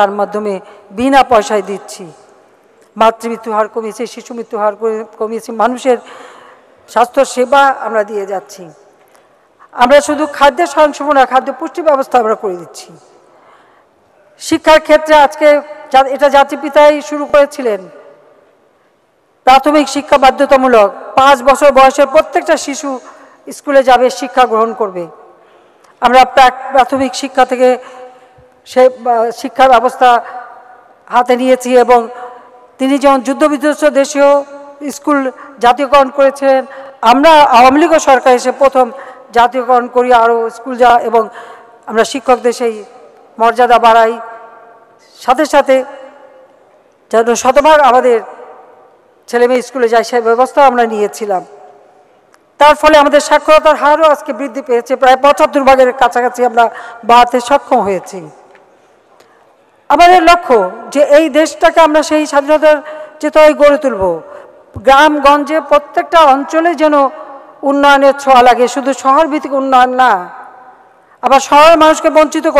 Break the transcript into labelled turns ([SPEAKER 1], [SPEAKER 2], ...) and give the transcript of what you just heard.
[SPEAKER 1] তার মাধ্যমে বিনা পয়সায় দিচ্ছি। মাতৃমৃত্যু হার কমিয়েছে শিশু মৃত্যু হার কমিয়েছে, মানুষের স্বাস্থ্য সেবা আমরা দিয়ে যাচ্ছি। আমরা শুধু খাদ্যের স্বয়ংসম্পূর্ণ না খাদ্য পুষ্টি ব্যবস্থা আমরা করে দিচ্ছি। শিক্ষার ক্ষেত্রে আজকে এটা জাতিপিতাই শুরু করেছিলেন। প্রাথমিক শিক্ষা বাধ্যতামূলক পাঁচ বছর বয়সের প্রত্যেকটা শিশু স্কুলে যাবে, শিক্ষা গ্রহণ করবে। আমরা প্রাথমিক শিক্ষা থেকে সে শিক্ষা ব্যবস্থা হাতে নিয়েছি এবং তিনি যেমন যুদ্ধবিধ্বস্ত দেশীয় স্কুল জাতীয়করণ করেছিলেন, আমরা আওয়ামী লীগ সরকার এসে প্রথম জাতীয়করণ করি, আরও স্কুল যা, এবং আমরা শিক্ষকদের সেই মর্যাদা বাড়াই। সাথে সাথে যেন শতভাগ আমাদের ছেলে মেয়ে স্কুলে যায়, সেই ব্যবস্থা আমরা নিয়েছিলাম। তার ফলে আমাদের সাক্ষরতার হারও আজকে বৃদ্ধি পেয়েছে, প্রায় পঁচাত্তর ভাগের কাছাকাছি আমরা বাড়াতে সক্ষম হয়েছি। আমাদের লক্ষ্য যে এই দেশটাকে আমরা সেই স্বাধীনতার চেতনায় গড়ে তুলব। গ্রামগঞ্জে প্রত্যেকটা অঞ্চলে যেন উন্নয়নের ছোঁয়া লাগে, শুধু শহরভিত্তিক উন্নয়ন না, আবার শহরের মানুষকে বঞ্চিত করে